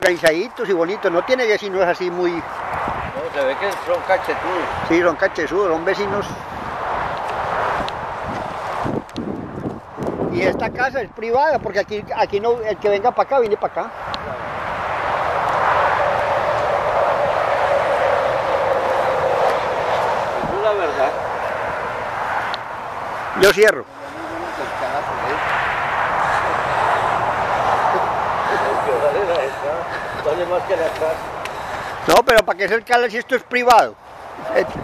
organizaditos y bonitos, no tiene vecinos así muy... No, se ve que son cachetudos. Sí, son cachezudos, son vecinos. Y esta casa es privada, porque aquí, aquí no, el que venga para acá, viene para acá. Es la verdad. Yo cierro. No, pero ¿para qué cercarle si esto es privado?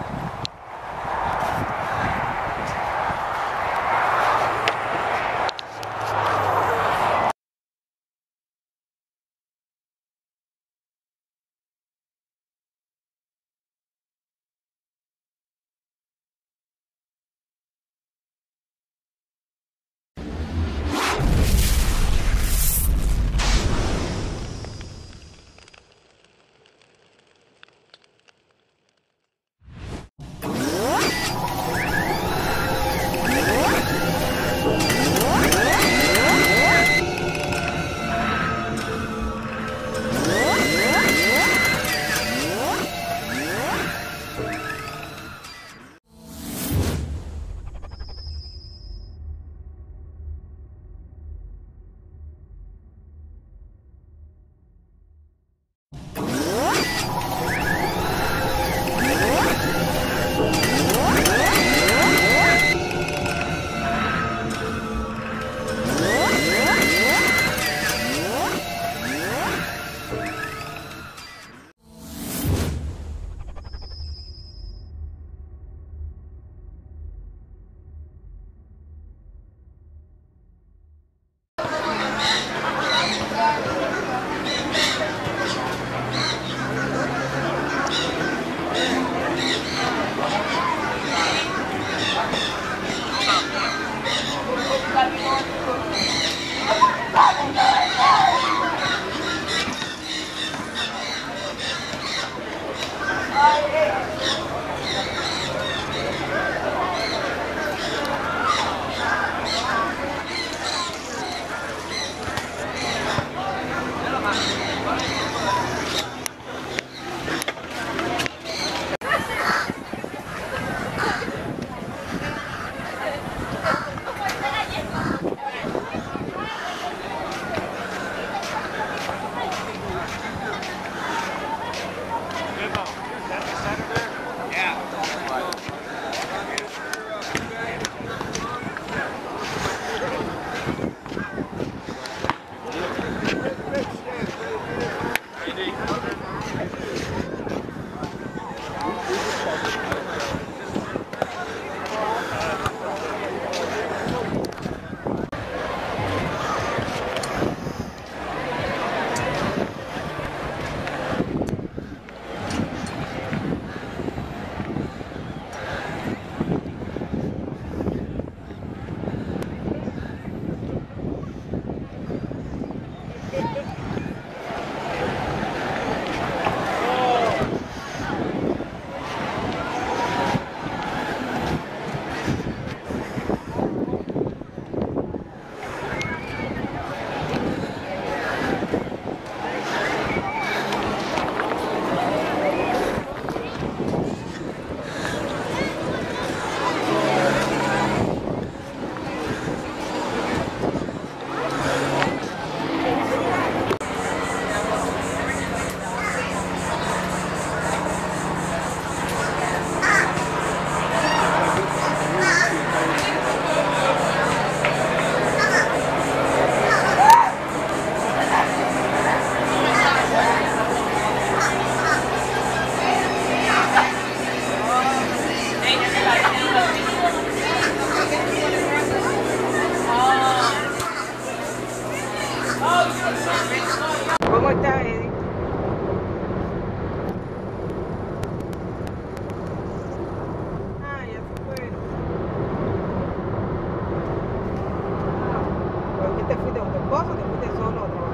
te fuiste a un depósito, te